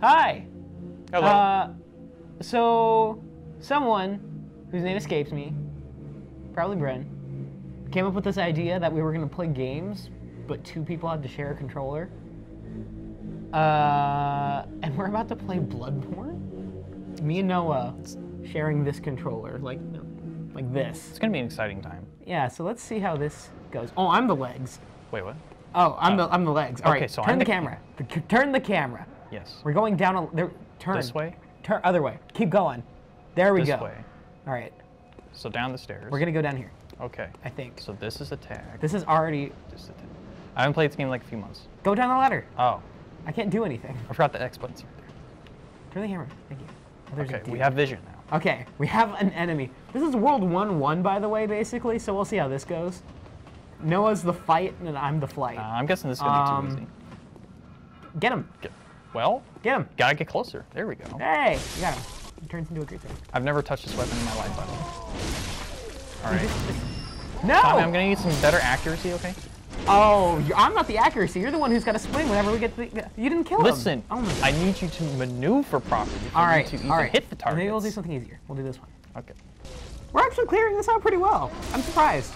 Hi. Hello. Uh, so, someone whose name escapes me, probably Bren, came up with this idea that we were going to play games, but two people had to share a controller. Uh, and we're about to play Bloodborne. Me and Noah sharing this controller, like, like this. it's gonna be an exciting time. Yeah. So let's see how this goes. Oh, I'm the legs. Wait, what? Oh, I'm the I'm the legs. All right. Okay, so turn I'm the the- camera. Turn the camera. Yes. We're going down a there. Turn This way? Turn other way. Keep going. There we This go. way. All right. So down the stairs. We're gonna go down here. Okay. I think. So this is a tag. This is already. This is a tag. I haven't played this game in like a few months. Go down the ladder. Oh, I can't do anything. I forgot the X button's right Turn the camera. Thank you. Oh, there. Okay, we have vision now. Okay, we have an enemy. This is World One One, by the way, basically. So we'll see how this goes. Noah's the fight, and I'm the flight. Uh, I'm guessing this is gonna be Um, too easy. Get him. Get- Well, Get him. gotta get closer. There we go. Hey, you got him. He turns into a great thing. I've never touched this weapon in my life. by the way. All right. No. Tommy, I'm gonna need some better accuracy, okay? Oh, I'm not the accuracy. You're the one who's got to swing whenever we get the. You didn't kill him. Listen, Oh. I need you to maneuver properly all right. to even all right. hit the target. Maybe we'll do something easier. We'll do this one. Okay. We're actually clearing this out pretty well. I'm surprised.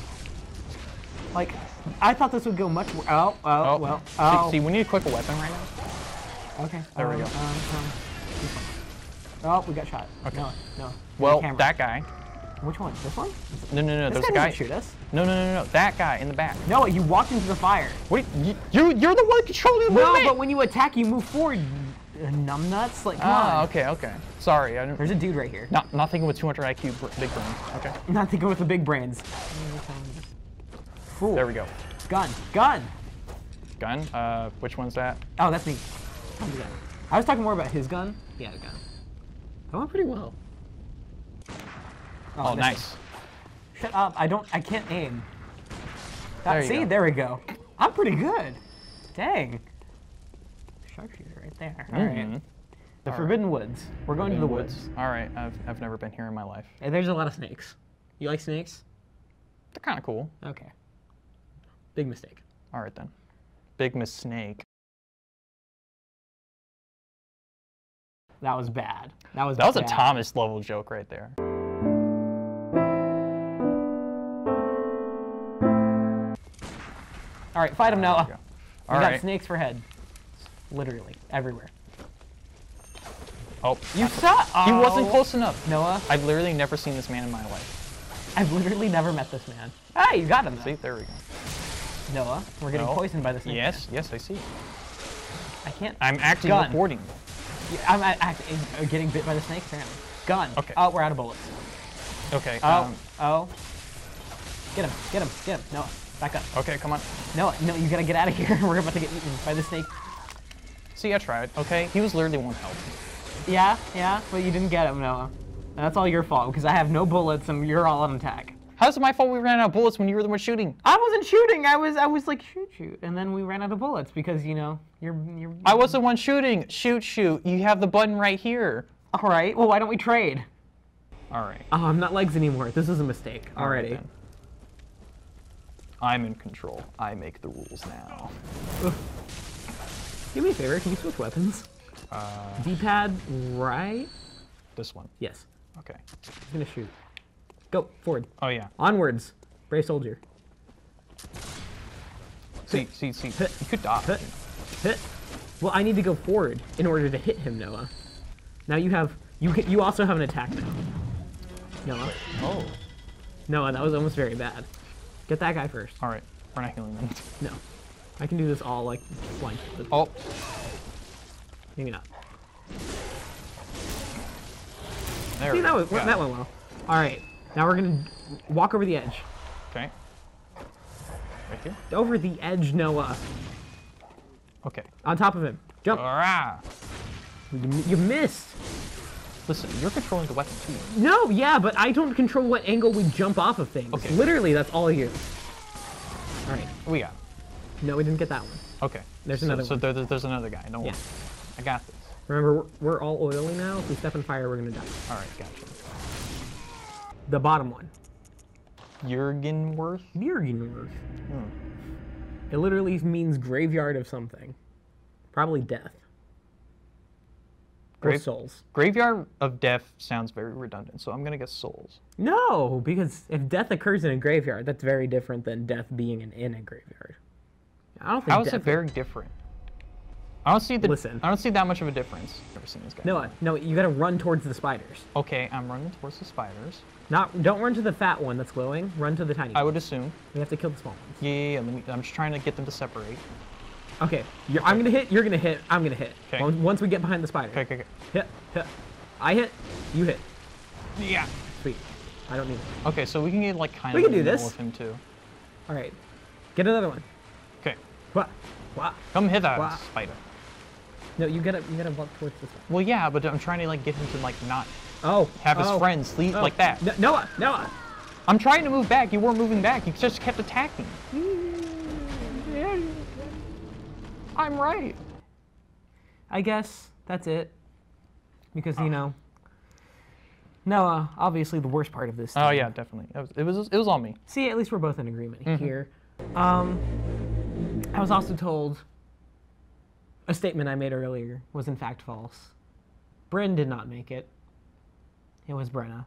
Like, I thought this would go much. Oh, oh, Oh, well. see, Oh. see, we need a weapon right now. Okay. There we um, go. Um, um. Oh, we got shot. Okay. No, no. Well, that guy. Which one? This one? No, no, no. This There's guy a guy. shoot us. No, no, no, no, no. That guy in the back. No, you walked into the fire. Wait, you, you you're the one controlling the No, but when you attack, you move forward. You uh, numbnuts. Like, come Ah, on. okay, okay. Sorry, I didn't. There's a dude right here. Not not thinking with 200 IQ, br- big brains. Okay. Not thinking with the big brains. Fool. There we go. Gun. Gun. Gun. Uh, which one's that? Oh, that's me. Tell me the gun. I was talking more about his gun. Yeah, the gun. That went pretty well. Oh, this- nice. Shut up. I don't. I can't aim. That, There you see, go. there we go. I'm pretty good. Dang. Sharpshooter right there. All right. Mhm. The All Forbidden Woods. We're going to the woods. All right, I've I've never been here in my life. Hey, there's a lot of snakes. You like snakes? They're kind of cool. Okay. Big mistake. All right then. Big Miss That was bad. That was That was a. Thomas level joke right there. All right, fight him, Noah. go. We All got snakes for head. Literally everywhere. Oh, You I- suck. He wasn't Oh. close enough. Noah, I've literally never seen this man in my life. I've literally never met this man. Hey, you got him though. See, there we go. Noah, we're getting No. poisoned by snake. Yes, yes, I see. I can't. I'm actually Gun. recording. I'm uh, getting bit by the snake. Apparently. Gun. Okay. Oh, we're out of bullets. Okay. Oh. Um, oh. Get him. Get him. Get him. Noah, back up. okay, come on. Noah, no, you gotta get out of here. we're about to get eaten by the snake. See, I tried. Okay, he was literally one health. Yeah, yeah, but you didn't get him, Noah. And that's all your fault because I have no bullets and you're all on attack. How's it my fault we ran out of bullets when you were the one shooting? I wasn't shooting. I was I was like shoot shoot, and then we ran out of bullets because you know you're you're. I was the one shooting. Shoot, shoot. You have the button right here. All right. Well, why don't we trade? All right. Oh, I'm not legs anymore. This is a mistake All right, already. then. I'm in control. I make the rules now. Do me a favor. Can you switch weapons? Uh, D-pad right. this one. Yes. Okay. I'm gonna shoot. Go forward. Oh yeah. Onwards. Brave soldier. See, see, see. You could dodge. Hit. Hit. Well, I need to go forward in order to hit him, Noah. Now you have you you also have an attack now. Noah. Oh. Noah, that was almost very bad. Get that guy first. All right. We're not healing them. No. I can do this all like blind. Oh. Maybe not. There See, we that, was, Got that went well. All right. Now we're gonna walk over the edge. Okay. Right here. Over the edge, Noah. Okay. On top of him. Jump. You, you missed. Listen, you're controlling the weapon too. No, yeah, but I don't control what angle we jump off of things. Okay. Literally, that's all you. All right. We got. No, we didn't get that one. Okay. There's so, another So one. there, there- there's another guy. Don't Yeah. worry. I got this. Remember, we're, we're all oily now. If we step in fire, we're gonna die. All right. Gotcha. The bottom one. Jurgenworth. Bjergenworth. Hmm. It literally means graveyard of something. Probably death. Grave- souls. Graveyard of Death sounds very redundant, so I'm gonna guess souls. No, because if death occurs in a graveyard, that's very different than death being in, in a graveyard. I don't think How is it very different? I don't see the. Listen. I don't see that much of a difference. Never seen this guy. No, no, you gotta run towards the spiders. Okay, I'm running towards the spiders. Not, don't run to the fat one that's glowing. Run to the tiny. I one. would assume. We have to kill the small ones. Yeah, yeah, yeah. Let me, I'm just trying to get them to separate. Okay, you're, I'm gonna hit. You're gonna hit. I'm gonna hit. 'Kay. Once- Once we get behind the spider. Okay, okay, okay. Hit, hit. I hit. You hit. Yeah. Sweet. I don't need it. Okay, so we can get like kind We of can do this. with him too. All right. Get another one. Okay, What? What? come hither, Wow. spider. No, you gotta you gotta walk towards the spider. Well, yeah, but I'm trying to like get him to like not Oh. have his oh, friends sleep oh. like that. No, Noah, Noah. I'm trying to move back. You weren't moving back. You just kept attacking. I'm right. I guess that's it. Because you know. Noah, obviously the worst part of this. Oh yeah, definitely. It was it was, it was on me. See, at least we're both in agreement Mm-hmm. here. Um, I was also told a statement I made earlier was in fact false. Bryn did not make it. It was Brenna.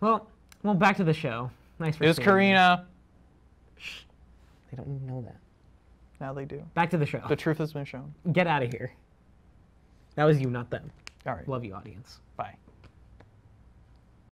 Well, well, back to the show. Nice for It was saving me. Karina. They don't even know that. Now they do. Back to the show. The truth has been shown. Get out of here. That was you, not them. All right. Love you, audience. Bye.